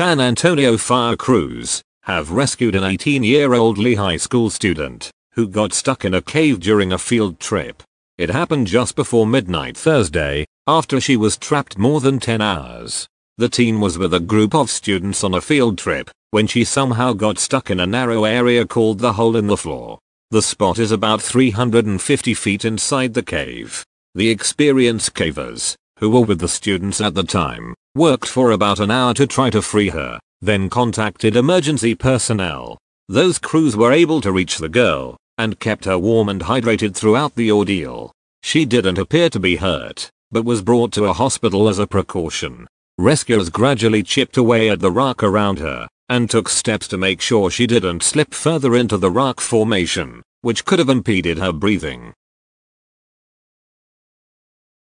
San Antonio fire crews have rescued an 18-year-old Lee High School student who got stuck in a cave during a field trip. It happened just before midnight Thursday, after she was trapped more than 10 hours. The teen was with a group of students on a field trip when she somehow got stuck in a narrow area called the hole in the floor. The spot is about 350 feet inside the cave. The experienced cavers, who were with the students at the time, worked for about an hour to try to free her, then contacted emergency personnel. Those crews were able to reach the girl and kept her warm and hydrated throughout the ordeal. She didn't appear to be hurt, but was brought to a hospital as a precaution. Rescuers gradually chipped away at the rock around her and took steps to make sure she didn't slip further into the rock formation, which could have impeded her breathing.